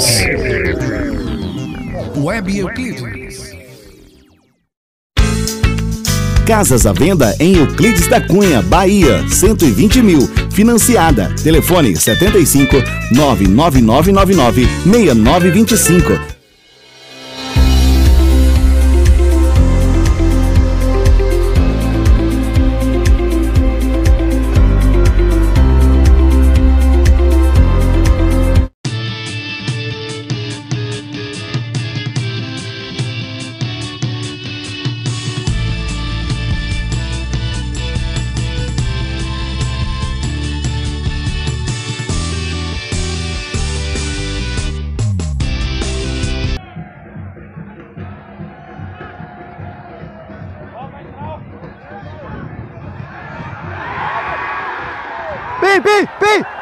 Euclides. Web Euclides. Casas à venda em Euclides da Cunha, Bahia, 120 mil. Financiada. Telefone 75 99999 6925. Pi, pi, pi!